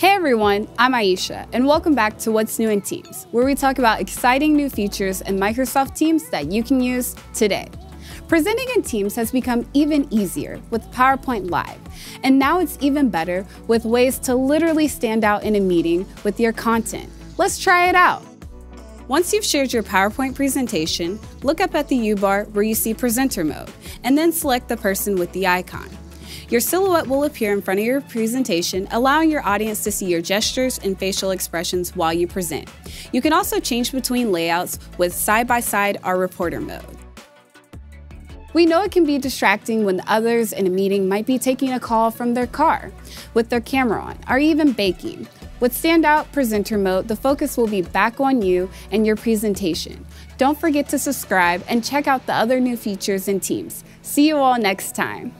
Hey everyone, I'm Aisha, and welcome back to What's New in Teams, where we talk about exciting new features in Microsoft Teams that you can use today. Presenting in Teams has become even easier with PowerPoint Live, and now it's even better with ways to literally stand out in a meeting with your content. Let's try it out. Once you've shared your PowerPoint presentation, look up at the U-bar where you see Presenter Mode, and then select the person with the icon. Your silhouette will appear in front of your presentation, allowing your audience to see your gestures and facial expressions while you present. You can also change between layouts with side-by-side -side or reporter mode. We know it can be distracting when others in a meeting might be taking a call from their car with their camera on, or even baking. With Standout Presenter Mode, the focus will be back on you and your presentation. Don't forget to subscribe and check out the other new features in Teams. See you all next time.